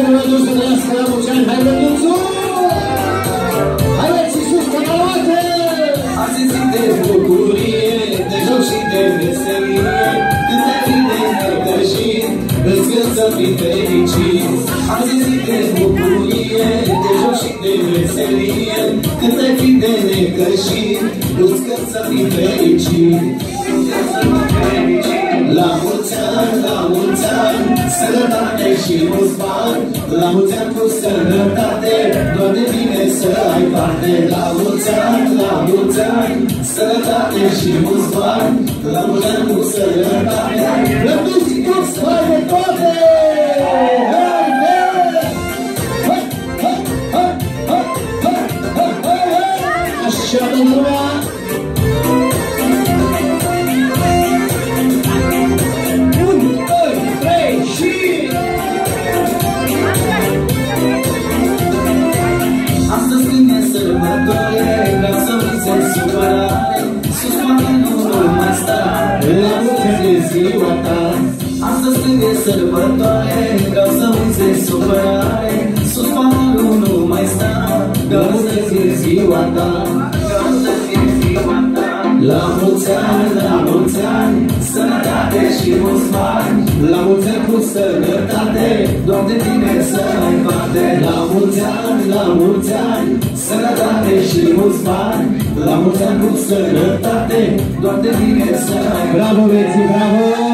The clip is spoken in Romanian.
pentru noi toți să trăiască la mulți ani. Hai, Măduțu! Haideți sus, canaloate! Azi e zi de bucurie, de joc și de veselie, Când te vine necăjit, îți gând să fii fericit. Azi e zi de bucurie, de joc și de veselie, Când te vine necăjit, îți gând să fii fericit. La mulți ani, la mulți ani, sănătate și mulți bani, La mulți ani cu sănătate, Doamne bine să ai parte. La mulți ani, la mulți ani, sănătate și mulți bani, La mulți ani cu sănătate, Răduți toți, hai de toate! Hai, hai! Ziua ta! Astăzi când e sărbătoare, vreau să uiți de supărare, Sus paharul nu mai sta, Că astăzi e ziua ta, Că astăzi e ziua ta. La mulți ani, la mulți ani, și mulți bani, La mulți ani cu sănătate, Doamne bine să ai parte. La mulți ani, la mulți ani, sănătate și mulți bani, La mulți ani cu sănătate, Doamne bine să ai Bravo, Beții, bravo!